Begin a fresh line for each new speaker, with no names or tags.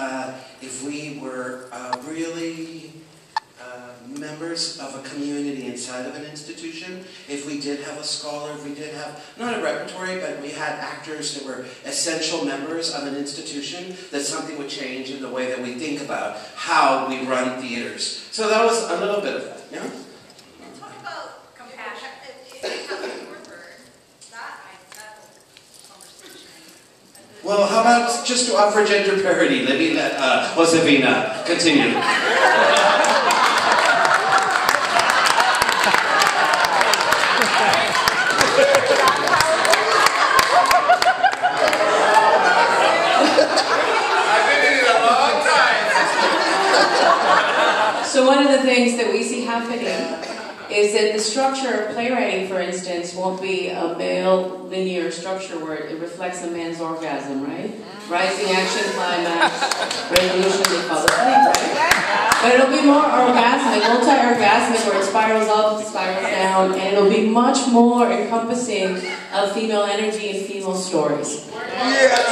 uh, if we were uh, really uh, members of a community inside of an institution, if we did have a scholar, if we did have, not a repertory, but we had actors that were essential members of an institution, that something would change in the way that we think about how we run theaters. So that was a little bit of that, yeah?
And talk about compassion. If if you have a word, that, I, that whole conversation.
Well, how about just to offer gender parity? Let me let uh, Josefina continue.
So one of the things that we see happening is that the structure of playwriting, for instance, won't be a male linear structure where it reflects a man's orgasm, right? Rising action, climax, resolution, they fall asleep, right? But it'll be more orgasmic, multi-orgasmic, where it spirals up, spirals down, and it'll be much more encompassing of female energy and female stories.
Yeah.